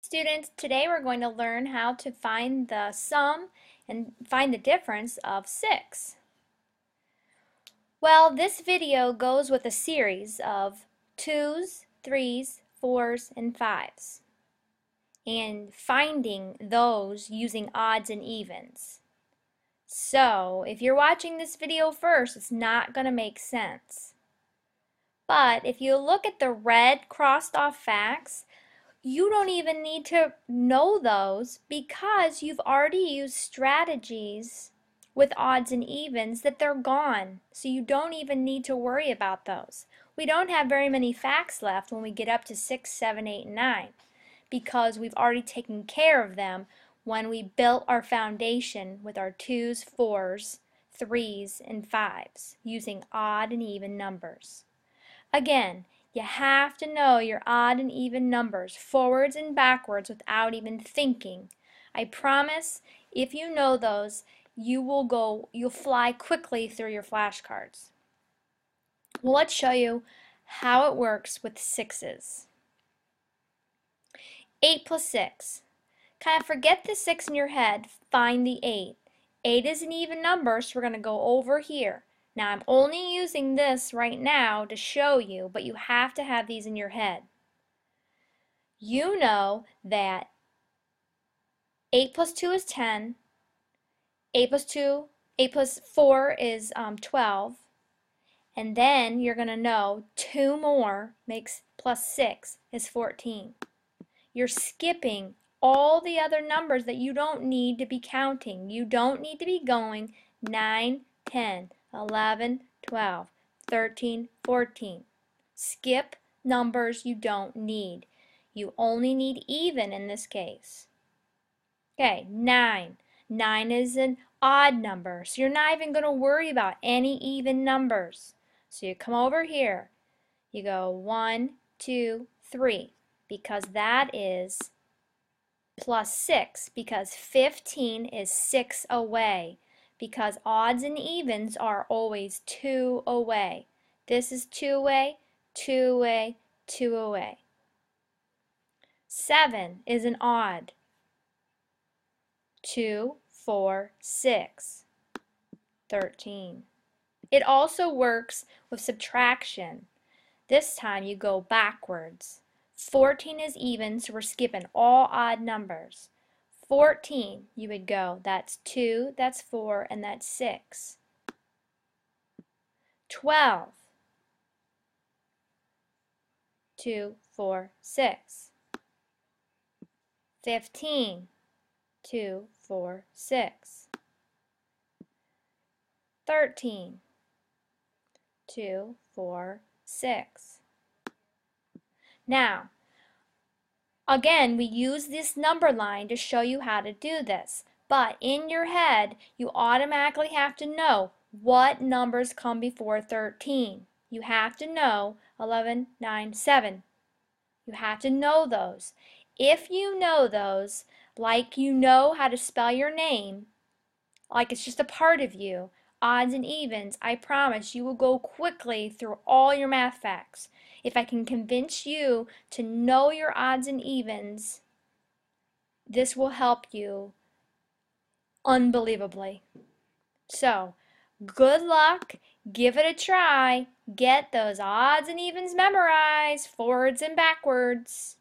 Students, today we're going to learn how to find the sum and find the difference of 6. Well, this video goes with a series of 2s, 3s, 4s, and 5s and finding those using odds and evens. So, if you're watching this video first, it's not going to make sense. But if you look at the red crossed off facts, you don't even need to know those because you've already used strategies with odds and evens that they're gone. So you don't even need to worry about those. We don't have very many facts left when we get up to 6, 7, 8, and 9 because we've already taken care of them when we built our foundation with our 2s, 4s, 3s, and 5s using odd and even numbers. Again, you have to know your odd and even numbers, forwards and backwards, without even thinking. I promise, if you know those, you will go, you'll fly quickly through your flashcards. Well, let's show you how it works with sixes. 8 plus 6. Kind of forget the 6 in your head, find the 8. 8 is an even number, so we're going to go over here. Now I'm only using this right now to show you, but you have to have these in your head. You know that 8 plus 2 is 10, 8 plus 2, 8 plus 4 is um, 12, and then you're going to know 2 more makes plus 6 is 14. You're skipping all the other numbers that you don't need to be counting. You don't need to be going 9, 10, 11, 12, 13, 14. Skip numbers you don't need. You only need even in this case. Okay, 9. 9 is an odd number, so you're not even going to worry about any even numbers. So you come over here. You go 1, 2, 3, because that is plus 6, because 15 is 6 away because odds and evens are always two away. This is two away, two away, two away. Seven is an odd. Two, four, six. Thirteen. It also works with subtraction. This time you go backwards. 14 is even, so we're skipping all odd numbers. 14, you would go, that's 2, that's 4, and that's 6. 12, 2, 4, 6. 15, 2, 4, 6. 13, 2, 4, 6. Now, Again, we use this number line to show you how to do this. But in your head, you automatically have to know what numbers come before 13. You have to know 11, 9, 7. You have to know those. If you know those, like you know how to spell your name, like it's just a part of you, odds and evens, I promise you will go quickly through all your math facts. If I can convince you to know your odds and evens, this will help you unbelievably. So, good luck, give it a try, get those odds and evens memorized, forwards and backwards.